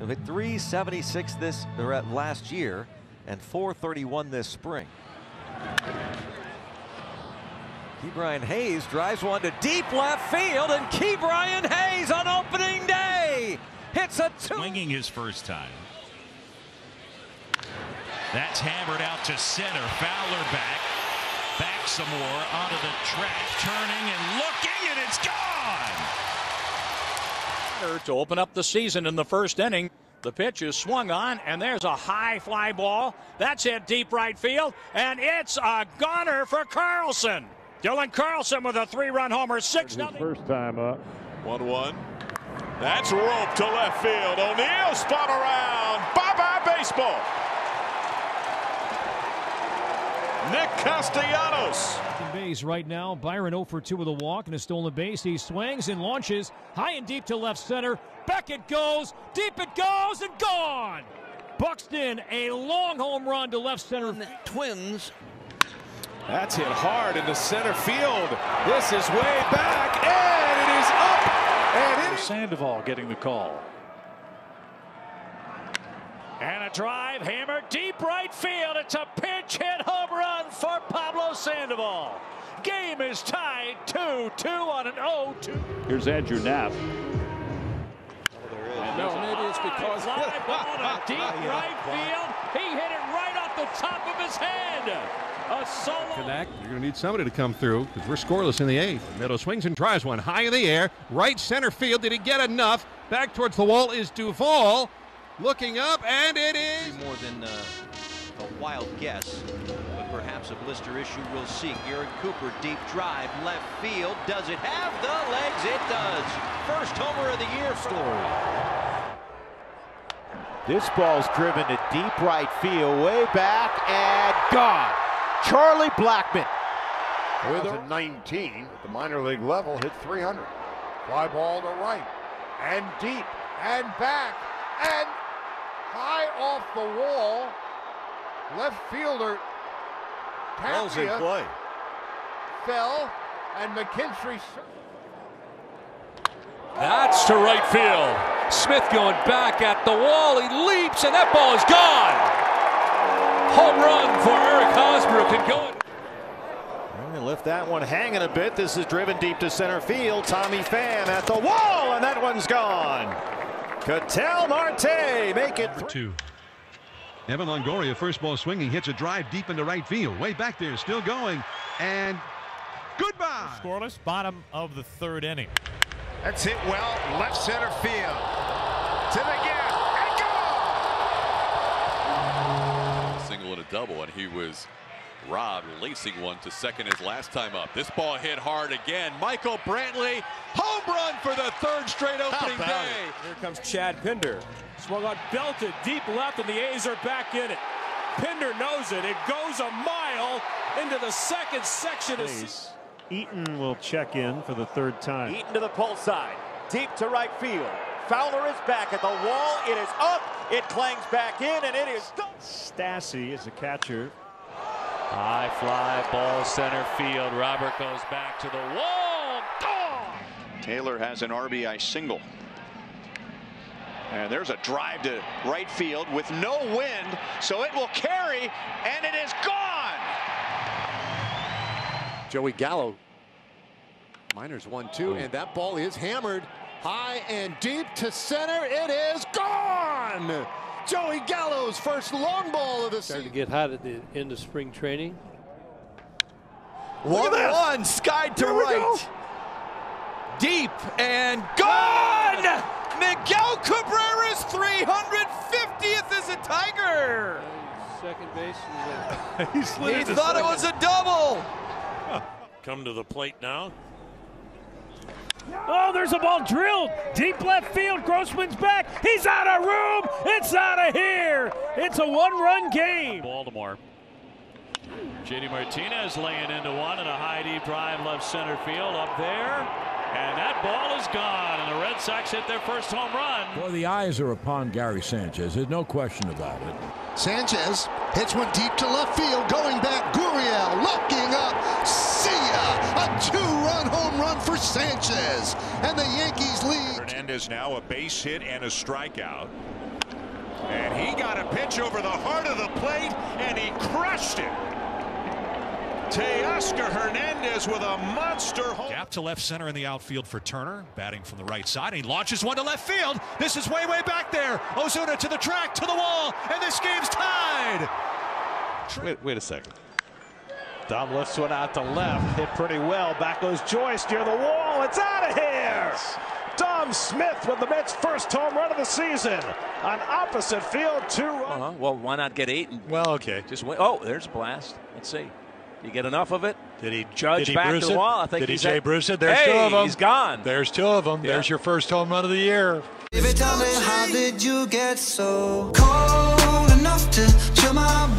He hit 376 this last year and 431 this spring. Ke'Bryan Hayes drives one to deep left field, and Ke'Bryan Hayes on opening day hits a two. Swinging his first time. That's hammered out to center. Fowler back. Back some more onto the track. Turning and looking, and it's gone. To open up the season in the first inning. The pitch is swung on, and there's a high fly ball. That's hit deep right field, and it's a goner for Carlson. Dylan Carlson with a three-run homer, six nothing. First time up. One one. That's rope to left field. O'Neill spun around. Bye bye baseball. Nick Castellanos. Base right now. Byron 0 for 2 with a walk and a stolen base. He swings and launches high and deep to left center. Back it goes. Deep it goes and gone. Buxton, a long home run to left center. Twins. That's hit hard into center field. This is way back, and it is up. And it is Sandoval getting the call. And a drive hammered deep right field. It's a pinch hit home run for Pablo Sandoval. Game is tied 2-2 on an 0-2. Here's Andrew Knapp. No, maybe it's because fly ball to deep right field. He hit it right off the top of his head. A solo. Connect. You're going to need somebody to come through because we're scoreless in the eighth. Middle swings and tries one high in the air. Right center field. Did he get enough? Back towards the wall is Duvall. Looking up, and it is. More than uh, a wild guess, but perhaps a blister issue we'll see. Garrett Cooper, deep drive, left field. Does it have the legs? It does. First homer of the year story. This ball's driven to deep right field, way back and gone. Charlie Blackmon. With a 19 at the minor league level, hit 300. Fly ball to right and deep and back and high off the wall. Left fielder Tapia play. fell and McKinstry. That's to right field. Smith going back at the wall. He leaps, and that ball is gone. Home run for Eric Hosmer and going. And lift that one hanging a bit. This is driven deep to center field. Tommy Pham at the wall, and that one's gone. Ketel Marte make it two. Evan Longoria, first ball swinging, hits a drive deep into right field. Way back there, still going. And goodbye. Scoreless, bottom of the third inning. That's hit well, left center field. To the gap, and go! Single and a double, and he was robbed, releasing one to second his last time up. This ball hit hard again. Michael Brantley, home run for the third straight opening day. Here comes Chad Pinder. Swung on, belted deep left, and the A's are back in it. Pinder knows it. It goes a mile into the second section. of Eaton will check in for the third time. Eaton to the pull side, deep to right field. Fowler is back at the wall. It is up. It clangs back in, and it is done. Stassi is a catcher. High fly ball center field. Robert goes back to the wall. Gone. Taylor has an RBI single. And there's a drive to right field with no wind, so it will carry, and it is gone. Joey Gallo. Miners 1 2, and that ball is hammered high and deep to center. It is gone. Joey Gallo's first long ball of the season. Starting season. to get hot at the end of spring training. One one, skied to right. Deep and gone! Miguel Cabrera's 350th as a Tiger. Second base. he slid He into thought it was a double. Come to the plate now. Oh, there's a ball drilled deep left field. Grossman's back. He's out of room. It's out of here. It's a one-run game. Baltimore. JD Martinez laying into one and a high deep drive left center field up there. And that ball is gone. And the Red Sox hit their first home run. Well, the eyes are upon Gary Sanchez. There's no question about it. Sanchez hits one deep to left field, going back. Gurriel looking up. See ya! A two-run home run for Sanchez, and the Yankees lead. Hernandez now a base hit and a strikeout. And he got a pitch over the heart of the plate, and he crushed it. Teoscar Hernandez with a monster home. Gap to left center in the outfield for Turner, batting from the right side. He launches one to left field. This is way, way back there. Ozuna to the track, to the wall, and this game's tied. Wait, wait a second. Dom lifts one out to left, hit pretty well. Back goes Joyce near the wall. It's out of here. Dom Smith with the Mets' first home run of the season on opposite field, two run. Uh-huh. Well, why not get eight? And well, okay. Just win. Oh, there's a blast. Let's see. You get enough of it? Did he judge did he back Bruce to the it? wall? I think did he he's Jay at, Bruce it? There's hey, two of them. He's gone. There's two of them. Yeah. There's your first home run of the year. Baby, tell me how did you get so cold enough to chill my